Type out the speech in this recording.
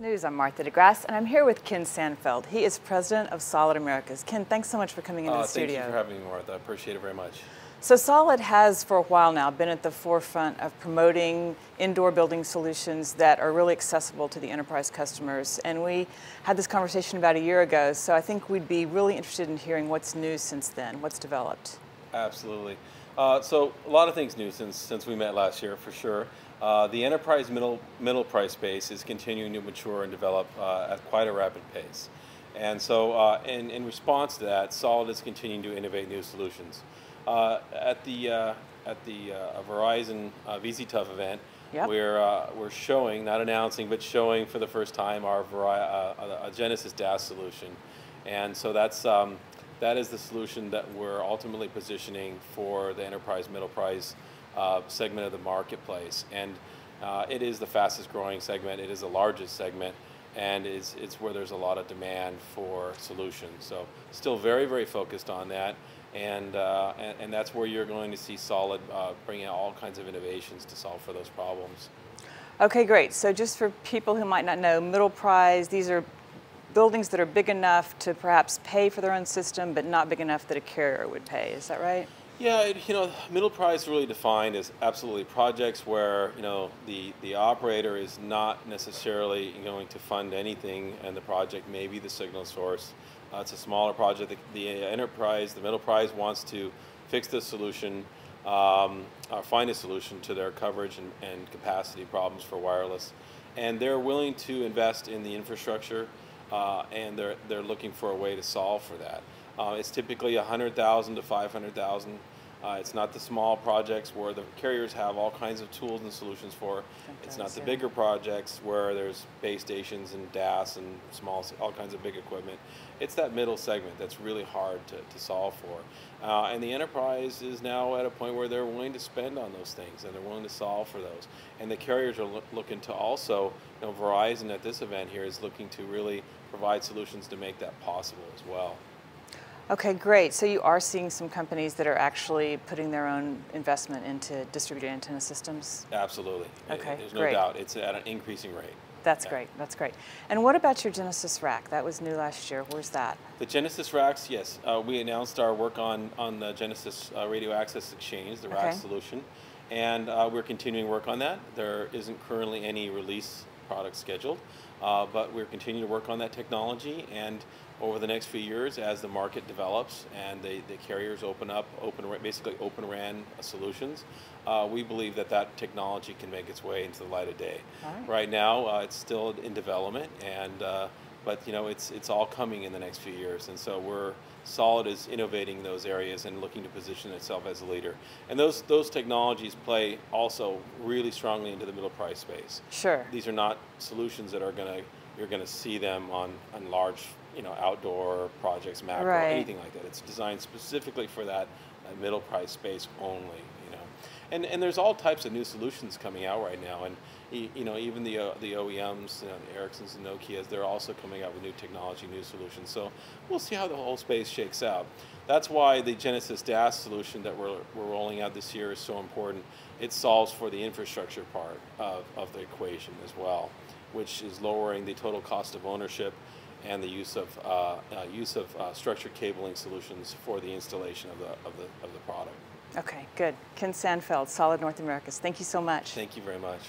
News. I'm Martha DeGrasse, and I'm here with Ken Sandfeld. He is president of Solid Americas. Ken, thanks so much for coming into uh, the studio. Thank you for having me, Martha. I appreciate it very much. So Solid has, for a while now, been at the forefront of promoting indoor building solutions that are really accessible to the enterprise customers. And we had this conversation about a year ago, so I think we'd be really interested in hearing what's new since then, what's developed. Absolutely. Uh, so a lot of things new since since we met last year, for sure. Uh, the enterprise middle middle price space is continuing to mature and develop uh, at quite a rapid pace. And so, uh, in, in response to that, Solid is continuing to innovate new solutions. Uh, at the uh, at the Verizon VCTUF event, Yep. We're, uh, we're showing, not announcing, but showing for the first time our uh, a Genesis DAS solution. And so that's, um, that is the solution that we're ultimately positioning for the enterprise middle price uh, segment of the marketplace. And uh, it is the fastest growing segment, it is the largest segment, and it's, it's where there's a lot of demand for solutions. So still very, very focused on that. And, uh, and, and, that's where you're going to see Solid uh, bringing out all kinds of innovations to solve for those problems. Okay, great. So just for people who might not know, middle price, these are buildings that are big enough to perhaps pay for their own system, but not big enough that a carrier would pay. Is that right? Yeah, you know, middle price really defined as absolutely projects where you know the the operator is not necessarily going to fund anything, and the project may be the signal source. Uh, it's a smaller project. The, the, enterprise, the middle price, wants to fix the solution, um, or find a solution to their coverage and, and capacity problems for wireless, and they're willing to invest in the infrastructure uh, and they're, they're looking for a way to solve for that. Uh, it's typically 100,000 to 500,000. Uh, it's not the small projects where the carriers have all kinds of tools and solutions for. It's not the bigger projects where there's base stations and DAS and small, all kinds of big equipment. It's that middle segment that's really hard to, to solve for. Uh, and the enterprise is now at a point where they're willing to spend on those things and they're willing to solve for those. And the carriers are looking to also, you know, Verizon at this event here is looking to really provide solutions to make that possible as well. Okay, great. So you are seeing some companies that are actually putting their own investment into distributed antenna systems? Absolutely. Okay, There's no great. doubt. It's at an increasing rate. That's Yeah. great. That's great. And what about your Genesis rack? That was new last year. Where's that? The Genesis racks, yes. Uh, we announced our work on, on the Genesis uh, Radio Access Exchange, the rack solution, and uh, we're continuing work on that. There isn't currently any release product scheduled, uh, but we're continuing to work on that technology. And over the next few years, as the market develops and the, the carriers open up, open basically open RAN solutions, uh, we believe that that technology can make its way into the light of day. Right. right now, uh, it's still in development, and uh, but you know it's it's all coming in the next few years, and so we're Solid is innovating those areas and looking to position itself as a leader. And those those technologies play also really strongly into the middle price space. Sure. These are not solutions that are going to you're going to see them on on large you know outdoor projects, macro, Right. anything like that. It's designed specifically for that, that middle price space only. And and there's all types of new solutions coming out right now, and you know even the uh, the OEMs, you know, the Ericssons and Nokia's, they're also coming out with new technology, new solutions. So we'll see how the whole space shakes out. That's why the Genesis DAS solution that we're, we're rolling out this year is so important. It solves for the infrastructure part of, of the equation as well, which is lowering the total cost of ownership and the use of uh, uh, use of uh, structured cabling solutions for the installation of the of the of the product. Okay, good. Ken Sandfeld, Solid North Americas. Thank you so much. Thank you very much.